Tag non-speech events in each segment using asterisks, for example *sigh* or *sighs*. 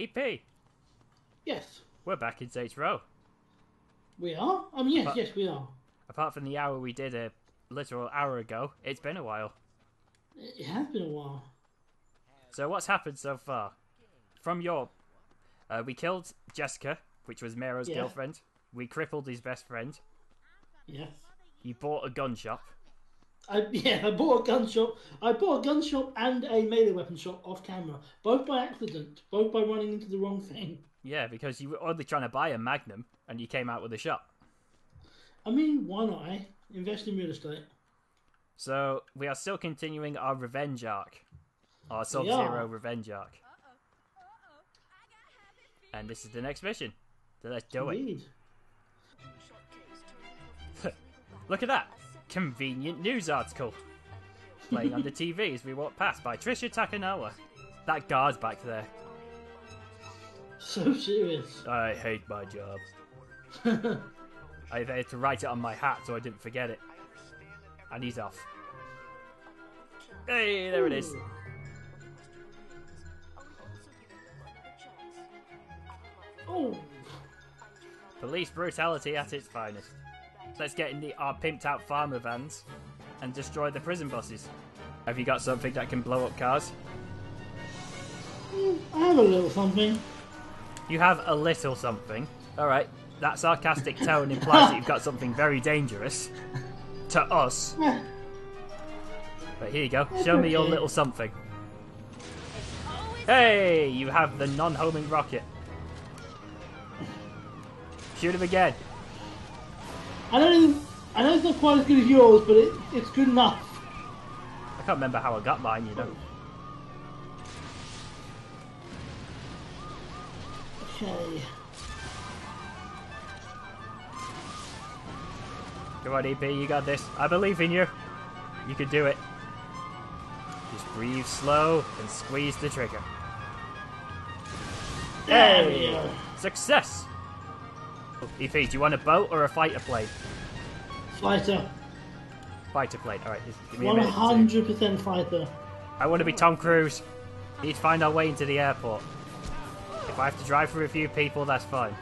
EP, Yes, we're back in Saints Row. we are. Um, yes, But- yes, we are. Apart from the hour we did a literal hour ago, it's been a while. It has been a while. So what's happened so far? From your, uh, we killed Jessica, which was Maero's Yeah. girlfriend. We crippled his best friend. Yes. You bought a gun shop. I, *laughs* yeah, I bought a gun shop. I bought a gun shop and a melee weapon shop off camera, both by accident, both by running into the wrong thing. Yeah, because you were only trying to buy a Magnum, and you came out with a shop. I mean, why not? Eh? Invest in real estate. So we are still continuing our revenge arc, our Sub Zero revenge arc, and this is the next mission. So let's do it. *laughs* Look at that convenient news article playing on the TV as we walk past by Trisha Takanawa. That guard's back there. So serious. I hate my job. *laughs* I had to write it on my hat so I didn't forget it. And he's off. Hey, there it is. Oh, Police brutality at its finest. Let's get in the our pimped out farmer vans and destroy the prison buses. Have you got something that can blow up cars? I have a little something. You have a little something. Alright, that sarcastic tone implies that you've got something very dangerous. To us. But here you go. Show me your little something. Hey, you have the non-homing rocket. Shoot him again. I don't. I know it's not quite as good as yours, but it, it's good enough. I can't remember how I got mine, you know. Okay. Come on, EP, you got this. I believe in you. You can do it. Just breathe slow and squeeze the trigger. There we Hey! go. Success! Oh, EP, do you want a boat or a fighter plane? Fighter. Fighter plane. Alright, just give me a One hundred percent fighter. I want to be Tom Cruise. Need to find our way into the airport. If I have to drive through a few people, that's fine.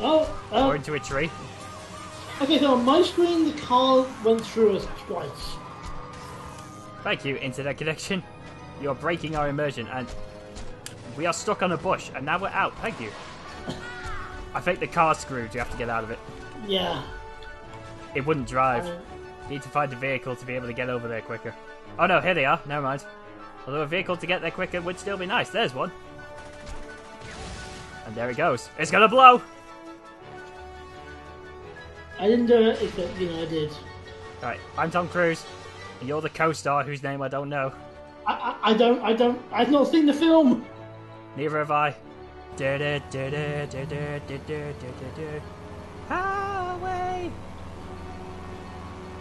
Oh, Or uh, into a tree. okay. So on my screen, the car went through us twice. Thank you, internet connection. You're breaking our immersion, and we are stuck on a bush, and now we're out. Thank you. I think the car's screwed. You have to get out of it. Yeah. It wouldn't drive. Uh, Need to find a vehicle to be able to get over there quicker. Oh no, here they are. Never mind. Although a vehicle to get there quicker would still be nice. There's one. And there it goes. It's gonna blow! I didn't do it, except you know I did. Right, I'm Tom Cruise, and you're the co-star whose name I don't know. I, I, I don't. I don't. I've not seen the film. Neither have I.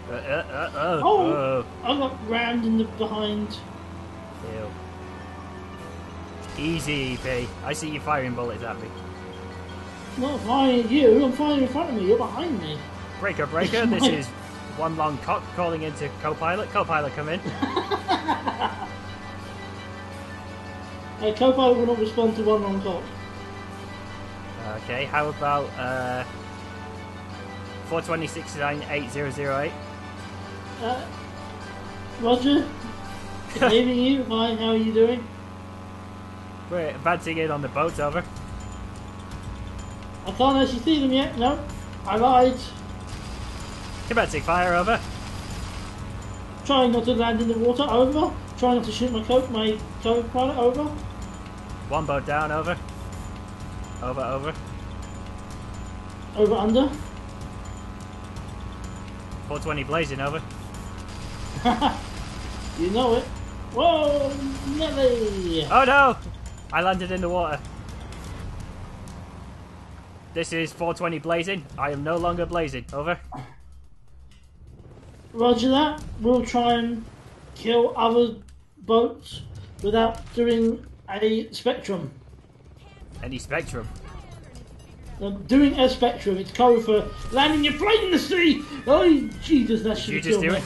Uh, uh, uh, uh, Oh, oh. I got rammed in the behind. Ew. Easy, EP. I see you firing bullets at me. I'm not firing at you. I'm firing in front of me. You're behind me. Breaker, breaker. *laughs* This is one long cock calling into co-pilot. Co-pilot, come in. *laughs* Uh, co-pilot will not respond to one long cop. Okay, how about uh, 420698008? Uh, Roger. *laughs* Leaving you. Hi. How are you doing? We're advancing in on the boat, over. I can't actually see them yet. No. I lied. You're about to take fire, over. Trying not to land in the water. Over. Trying not to shoot my co my co-pilot. Over. One boat down, over. Over, over. Over under. 420 blazing, over. *laughs* You know it. Whoa, Nelly! Oh no! I landed in the water. This is 420 blazing. I am no longer blazing. Over. Roger that. We'll try and kill other boats without doing a spectrum. Any spectrum. Um, doing a spectrum. It's code for landing your plane in the sea. Oh Jesus, that should You just do me. it.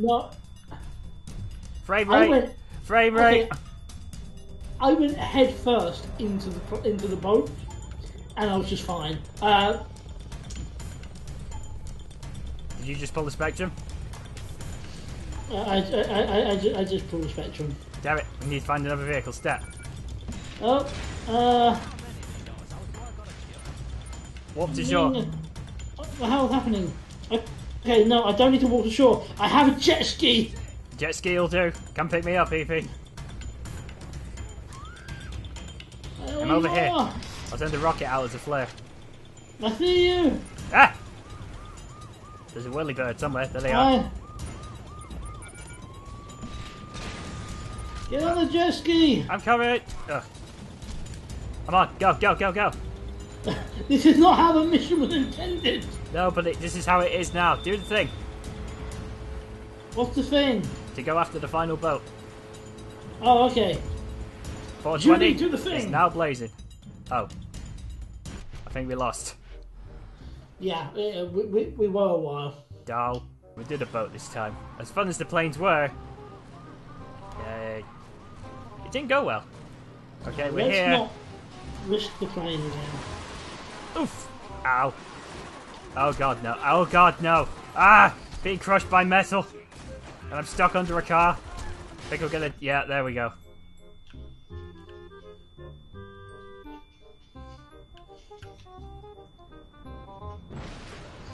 No, Frame I rate. went. Frame Okay. rate. I went head first into the into the boat, and I was just fine. Uh, Did you just pull the spectrum? I, I, I, I, I, I just pulled the spectrum. Damn it, we need to find another vehicle. Step. Oh, uh, Warp to shore. what the hell is happening? Okay, no, I don't need to walk to shore. I have a jet ski. Jet ski will do. Come pick me up, EP. I'm over here. I'll send the rocket out as a flare. I see you. Ah! There's a whirly bird somewhere. There they are. Get on the jet ski. I'm coming. Ugh. Come on, go, go, go, go. *laughs* This is not how the mission was intended. No, but it, this is how it is now. Do the thing What's the thing? to go after the final boat. Oh, okay. 420 Judy, do the thing. now blazing. Oh. I think we lost. Yeah, we, we, we were a while. Dow. We did a boat this time. As fun as the planes were, uh, it didn't go well. Okay, we're Let's here. not risk the plane again. Oof! Ow! Oh god, no! Oh god, no! Ah! Being crushed by metal, and I'm stuck under a car. I think I'll gonna. Yeah, there we go.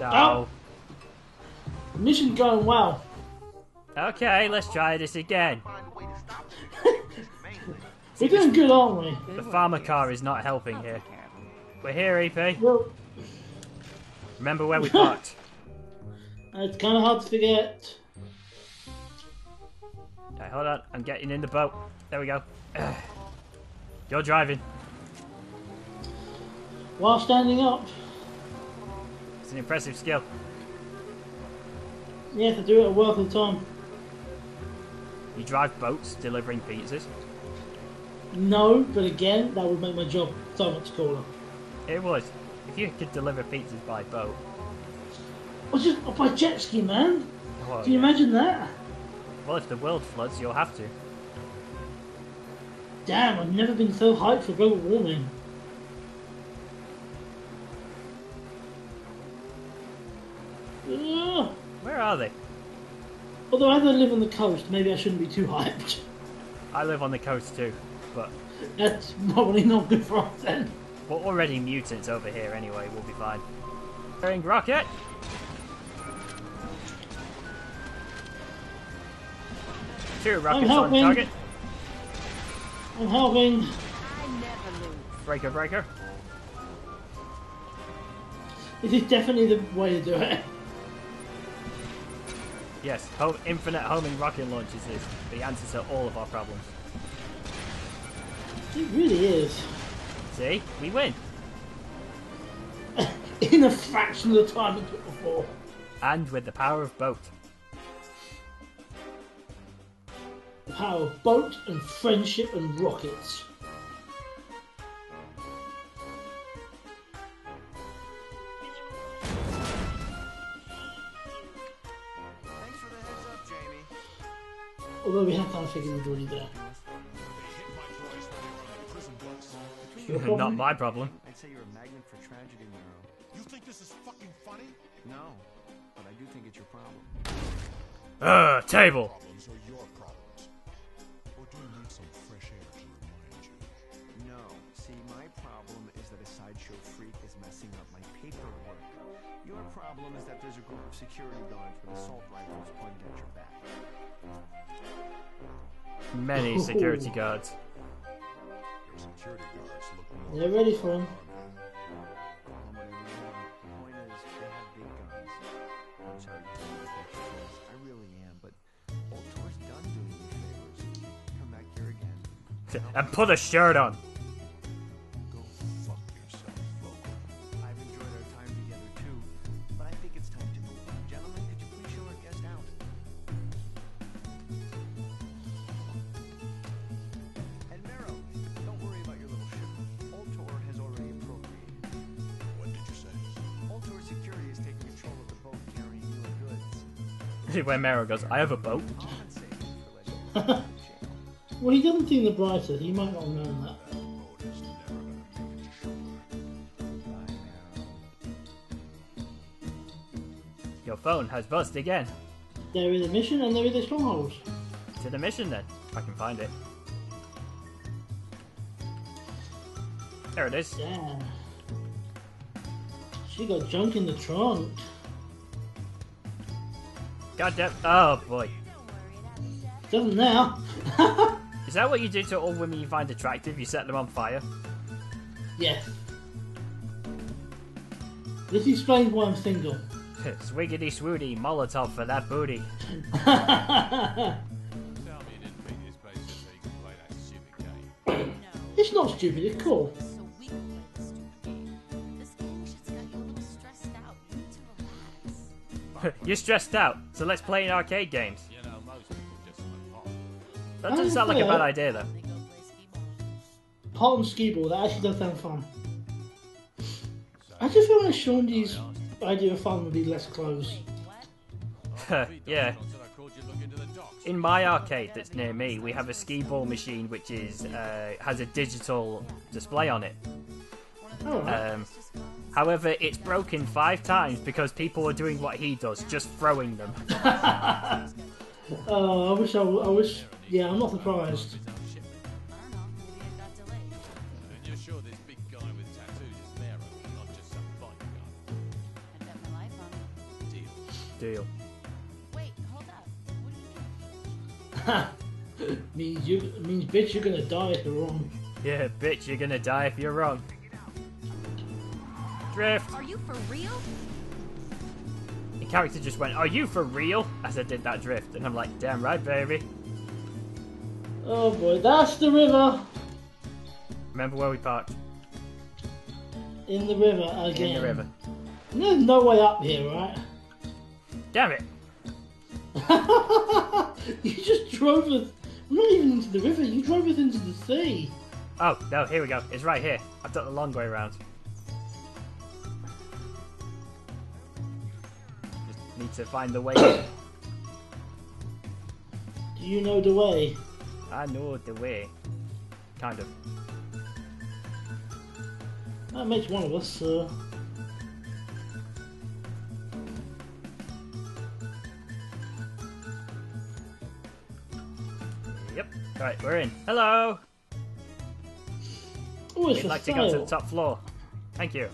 Ow. Oh. Mission going well. Okay, let's try this again. *laughs* We're doing good, aren't we? The farmer car is not helping here. We're here, EP. Well, Remember where we parked? *laughs* it's kind of hard to forget. Right, hold on. I'm getting in the boat. There we go. *sighs* You're driving. While standing up, It's an impressive skill. you have to do it at work all the time. You drive boats delivering pizzas. No, but again, that would make my job so much cooler. It would. If you could deliver pizzas by boat. Or just by jet ski, man. Well, Can you yeah. imagine that? well, if the world floods, you'll have to. Damn, I've never been so hyped for global warming. Ugh. Where are they? Although as I live on the coast, maybe I shouldn't be too hyped. I live on the coast too, but That's probably not good for us then. We're already mutants over here anyway. We'll be fine. Firing rocket. Two rockets on target. I'm helping. Breaker, breaker. This is definitely the way to do it. Yes, home, infinite homing rocket launches is the answer to all of our problems. It really is. See, we win, *coughs* In a fraction of the time it took before. and with the power of boat. The power of boat and friendship and rockets. Thanks for the heads up, Jamie. Although we have kind of figured it already there. Mm-hmm. Not my problem. I'd say you're a magnet for tragedy, Maero. You think this is fucking funny? No, but I do think it's your problem. Ugh, table. Problems are your problems. Or do you need some fresh air to remind you? No, see, my problem is that a sideshow freak is messing up my paperwork. Your problem is that there's a group of security guards with assault rifles pointed at your back. Many security *laughs* guards. They're ready for him. And put a shirt mean? Where Maero goes, I have a boat. Compensate you for letting me into the channel. Well, he doesn't seem the brightest. He might not have known that. Orders never gonna make it to shore. Your phone has buzzed again. There is a mission and there is a stronghold. To the mission then, if I can find it. There it is. Yeah. She got junk in the trunk. God damn. Oh boy. Doesn't now. *laughs* Is that what you do to all women you find attractive? You set them on fire? yes. This explains why I'm single. *laughs* Swiggity swoody, Molotov for that booty. *laughs* Tell me you didn't pick this place just so you could play that stupid game. it's not stupid, it's cool. *laughs* You're stressed out, so let's play in arcade games. You know, most people just smoke pot. That doesn't sound like a bad idea though. They go play skee ball. Hot and skee ball, that actually does sound fun. I just feel like Sean's idea of fun would be less clothes. *laughs* Yeah. Until I called you look into the docks. In my arcade that's near me, we have a skee ball machine which is uh, has a digital display on it. Alright. Um, however, it's broken five times because people are doing what he does, just throwing them. *laughs* Oh, I wish I, I wish. Yeah, I'm not surprised. His own shipment. I don't know. Maybe it got delayed. And you're sure this big guy with tattoos is Maero, not just some bodyguard? I bet my life on it. Deal. *laughs* Deal. Wait, hold up. What do you mean? means you means bitch, you're gonna die if you're wrong. Yeah, bitch, you're gonna die if you're wrong. Drift. Are you for real? The character just went, "Are you for real?" As I did that drift, and I'm like, "Damn right, baby." Oh boy, that's the river. Remember where we parked? In the river again. In the river. There's no way up here, right? Damn it! *laughs* you just drove us. Not even into the river. You drove us into the sea. Oh no, here we go. It's right here. I've done the long way around. Need to find the way. Do you know the way? I know the way. Kind of. That makes one of us. Uh, Yep. Right, we're in. Hello. oh, it's We'd like to go to the top floor. Thank you.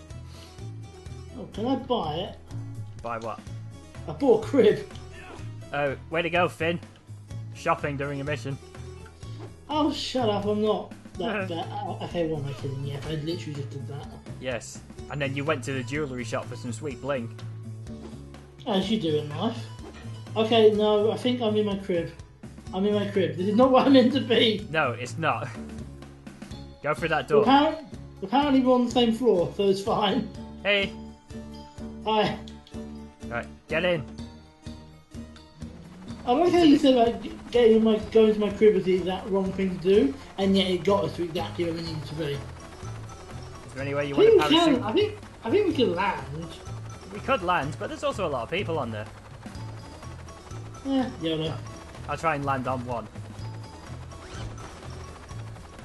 Oh, can I buy it? Buy what? I bought a crib. Oh, way to go, Finn. Shopping during a mission. Oh, shut up! I'm not that *laughs* bad. Oh, okay, what am I kidding? Yeah, I literally just did that. Yes. And then you went to the jewellery shop for some sweet bling. As you do in life. Okay, no, I think I'm in my crib. I'm in my crib. This is not *laughs* where I'm meant to be. No, it's not. Go through that door. Apparently, apparently we're on the same floor, so it's fine. Hey. Hi. Get in. I like how you said like getting my going to my crib was the exact wrong thing to do, and yet it got us to exactly where we needed to be. Is there any way you I want to can. parachute? I think. I think we could land. We could land, but there's also a lot of people on there. Yeah, YOLO. I'll try and land on one.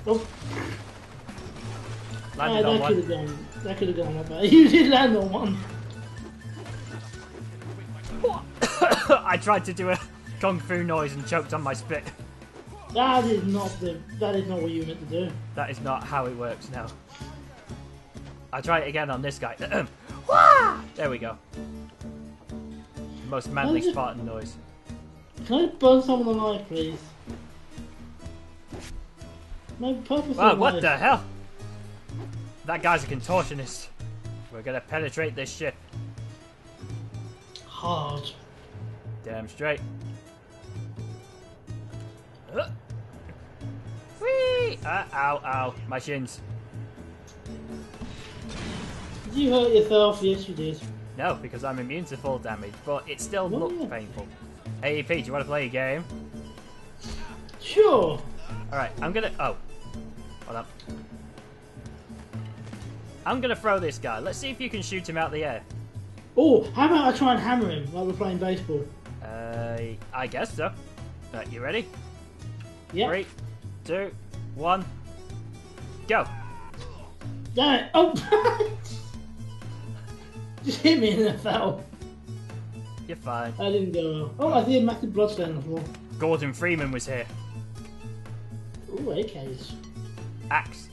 Oh, Landed ah, on that could one. have gone. That could have gone that bad. *laughs* You did land on one. *coughs* I tried to do a kung fu noise and choked on my spit. That is not the. That is not what you meant to do. That is not how it works now. I'll try it again on this guy. *coughs* There we go. Most manly it- Spartan noise. Can I burn someone alive, please? My purpose. Wow, what life- the hell? That guy's a contortionist. We're gonna penetrate this ship. Hard. Damn straight. Uh. Whee! Uh, ow, ow. My shins. Did you hurt yourself? Yes, you did. No, because I'm immune to full damage, but it still yeah. painful. Hey, Pete, do you want to play a game? Sure. Alright, I'm gonna. Oh. Hold up. I'm gonna throw this guy. Let's see if you can shoot him out the air. Oh, how about I try and hammer him while we're playing baseball? Uh, I guess so. You ready? Yeah. Three, two, one, go. Damn it! Oh! *laughs* Just hit me and I fell. You're fine. I didn't go. Oh, I see a massive blood stain on the floor. Gordon Freeman was here. Ooh, AKs. Axe.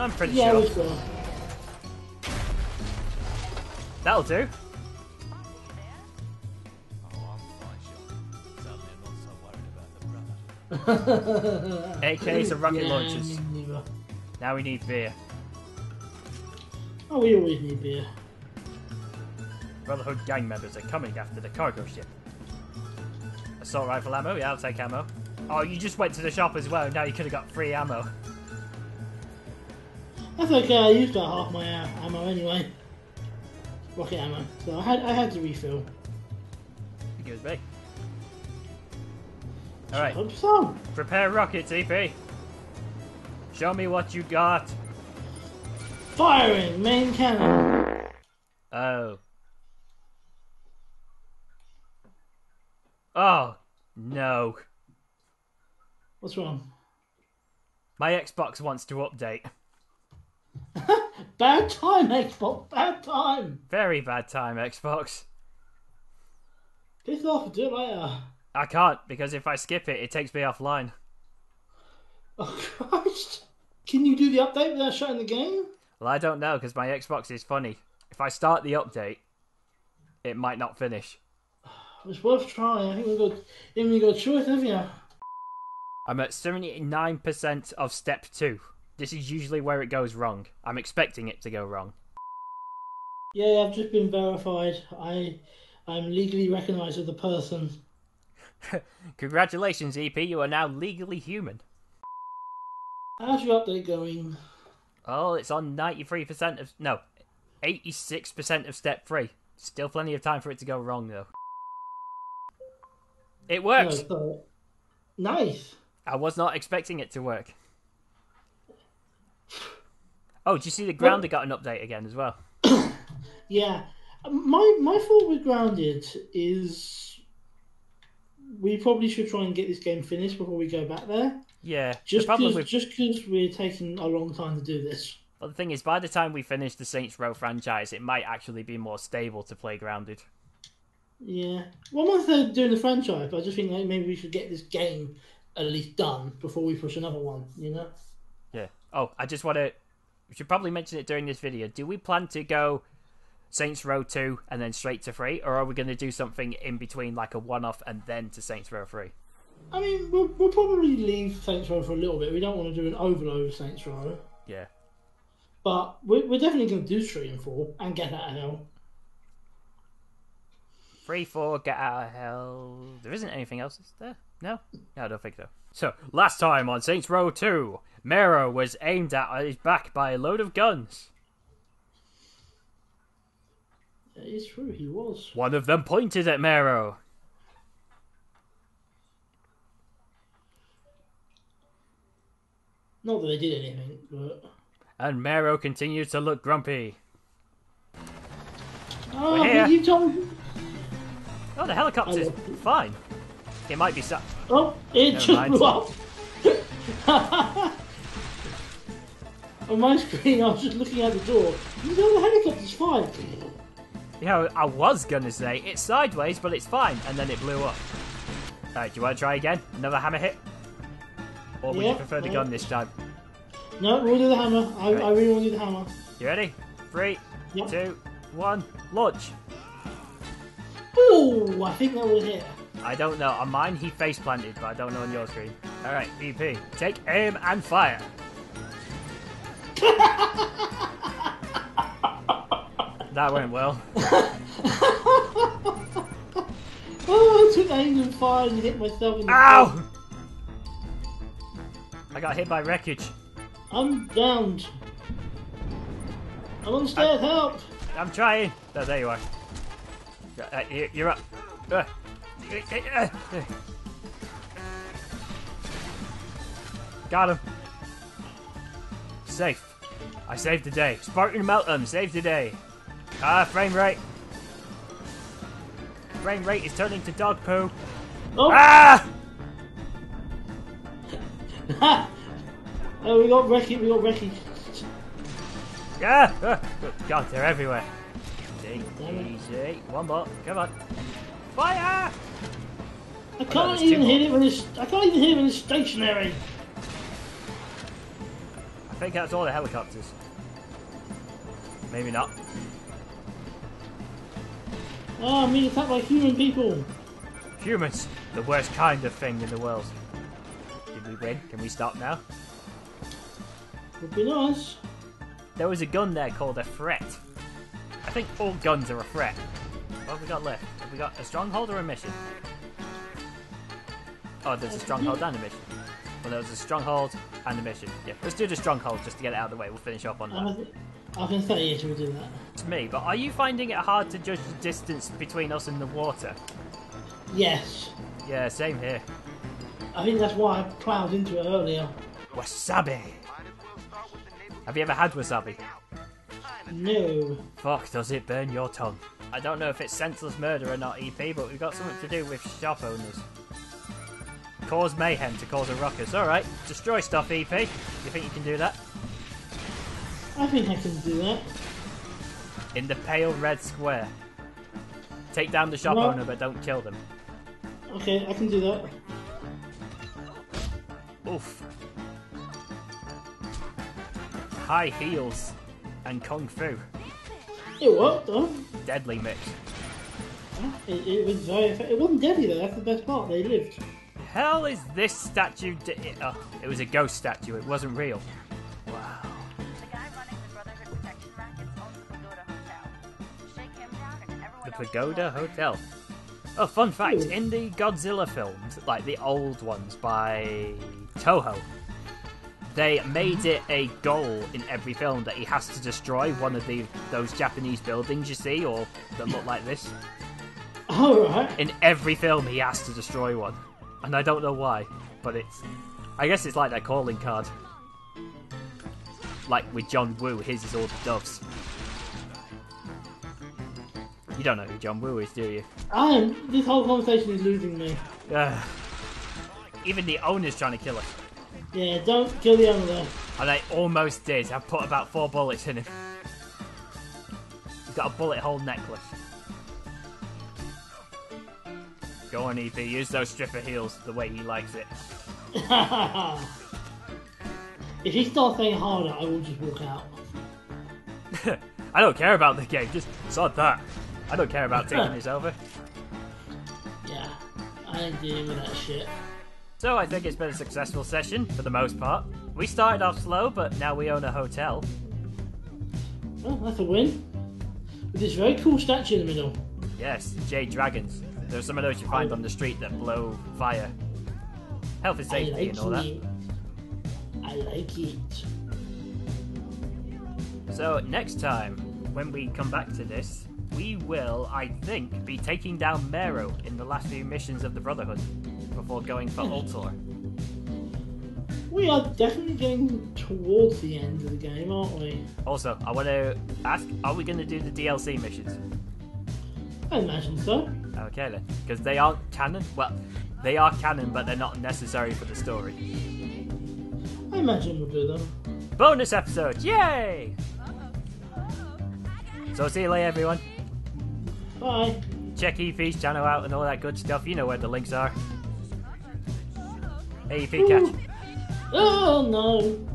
I'm pretty Yeah, sure. go. That'll do. Oh, I'm fine, Sean. Suddenly I'm not so worried about the. AKs and rocket Yeah, launchers. Now we need beer. Oh, we always need beer. Brotherhood gang members are coming after the cargo ship. Assault rifle ammo? Yeah, I'll take ammo. Oh, you just went to the shop as well. Now you could have got free ammo. That's okay. I used about half my uh, ammo anyway. Rocket ammo. So I had I had to refill. It was me. Alright, Hope so. prepare rockets, EP. Show me what you got. Firing main cannon. Oh. Oh, no. What's wrong? My Xbox wants to update. *laughs* Bad time, Xbox. Bad time. Very bad time, Xbox. Piss off. Do it later. I can't, because if I skip it, it takes me offline. *laughs* Oh Christ! Can you do the update without shutting the game? Well, I don't know, because my Xbox is funny. If I start the update, it might not finish. *sighs* It's worth trying. I think we've got, even you got a choice, have you? I'm at 79% of step 2. This is usually where it goes wrong. I'm expecting it to go wrong. Yeah, I've just been verified. I, I'm legally recognised as a person. *laughs* Congratulations, EP, you are now legally human. How's your update going? Oh, it's on 93% of. No, 86% of step 3. Still plenty of time for it to go wrong, though. It works! so- nice. I was not expecting it to work. Oh, do you see the Grounded got an update again as well? *coughs* Yeah, my my fault with Grounded is we probably should try and get this game finished before we go back there. Yeah. Just because with just 'cause we're taking a long time to do this. But the thing is, by the time we finish the Saints Row franchise, it might actually be more stable to play grounded. Yeah. Well, I'm not doing the franchise, but I just think like, maybe we should get this game at least done before we push another one. You know. Yeah. Oh, I just want to. We should probably mention it during this video. Do we plan to go Saints Row 2 and then straight to 3? Or are we going to do something in between, like a one off and then to Saints Row 3? I mean, we'll, we'll probably leave Saints Row for a little bit. We don't want to do an overload of Saints Row, Yeah. but we're, we're definitely going to do three and four and get out of hell. 3 4, get out of hell. There isn't anything else, is there? No? No, I don't think so. So, last time on Saints Row 2, Maero was aimed at his back by a load of guns. It is true, he was. One of them pointed at Maero. Not that they did anything, but And Maero continued to look grumpy. oh, you told. Oh, the helicopter's fine. It might be. Su- Oh, it Never just blew up. *laughs* On my screen, I was just looking out the door. You know, the helicopter's fine. Yeah, I was gonna say it's sideways, but it's fine, and then it blew up. Alright, do you want to try again? Another hammer hit? Or would you prefer the gun this time? No, we'll do the hammer. I, Right. I really want to do the hammer. You ready? Three, Yep. two, one, launch! Ooh, I think that will hit. I don't know. On mine, he face planted, but I don't know on your screen. Alright, EP, take aim and fire. *laughs* that went well. *laughs* Oh, I took aim and fired and hit myself in the Ow! I got hit by wreckage. I'm downed. I'm on the stairs, help! I'm trying. Oh, there you are. Uh, you- you're up. Got him. Safe. I saved the day. Spartan Mountain, saved the day. Ah, frame rate. Frame rate is turning to dog poo. Oh, Ah! *laughs* oh, we got wreckage. We got wreckage. Ah! ah. God, they're everywhere. Easy, easy. One more. Come on. Fire! I can't even hit it when it's. I can't even hit it when it's stationary. I think that's all the helicopters. Maybe not. Ah, oh, I'm being attacked by human people. Humans, the worst kind of thing in the world. Did we win? Can we stop now? Would be nice. There was a gun there called a threat. I think all guns are a threat. What have we got left? Have we got a stronghold or a mission? Oh, there's a stronghold and a mission. Well, there was a stronghold and a mission. Yeah, let's do the stronghold just to get it out of the way. We'll finish up on that. I, th- I can say yes, we'll do that. It's me, but are you finding it hard to judge the distance between us and the water? Yes. Yeah, same here. I think that's why I plowed into it earlier. Wasabi! Have you ever had wasabi? No. Fuck, does it burn your tongue? I don't know if it's senseless murder or not, EP, but we've got something to do with shop owners. Cause mayhem to cause a ruckus. Alright, destroy stuff, EP. You think you can do that? I think I can do that. In the pale red square. Take down the shop owner, but don't kill them. Okay, I can do that. Oof. High heels and kung fu. It worked though. Deadly mix. It, it was very. It wasn't deadly though. That's the best part. They lived. Hell is this statue? Di- oh, it was a ghost statue. It wasn't real. Wow. The guy running the Brotherhood Protection Rackets owns the Pagoda Hotel. Shake him down and everyone The else Pagoda Hotel. Oh, fun fact: Ooh. in the Godzilla films, like the old ones by Toho, they made it a goal in every film that he has to destroy one of the those Japanese buildings you see, or that look like this. All right. In every film, he has to destroy one, and I don't know why, but it's. I guess it's like their calling card. Like with John Woo, his is all the doves. You don't know who John Woo is, do you? I am. This whole conversation is losing me. Ugh. Even the owner's trying to kill us. Yeah, don't kill the owner. And I almost did. I put about four bullets in him. He's got a bullet hole necklace. Go on, EP. Use those stripper heels the way he likes it. *laughs* if he starts saying harder, I will just walk out. *laughs* I don't care about the game. Just sod that. I don't care about taking *laughs* this over. Yeah, I ain't dealing with that shit. So I think it's been a successful session for the most part. We started off slow, but now we own a hotel. Well, that's a win. With this very cool statue in the middle. Yes, Jade Dragons. There are some of those you find on the street that blow fire. Health and I safety like and all that. it. I like it. So next time, when we come back to this, we will, I think, be taking down Maero in the last few missions of the Brotherhood before going for hmm. Ultor. We are definitely getting towards the end of the game, aren't we? Also, I want to ask: Are we going to do the DLC missions? I imagine so. Okay then, because they aren't canon. Well, they are canon, but they're not necessary for the story. I imagine we'll do them. Bonus episode! Yay! So see you later, everyone. Bye. Check EP's channel out and all that good stuff. You know where the links are. Hey, EP, catch. Oh no.